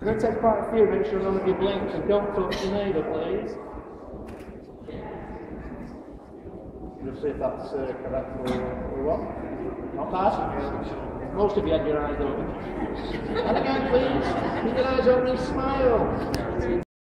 I'm going to take quite a few, pictures sure none of you blink and don't touch your neighbour, please. Just see if that's uh, correct or, or what. Not bad. Most of you had your eyes open. And again, please, keep your eyes open and smile.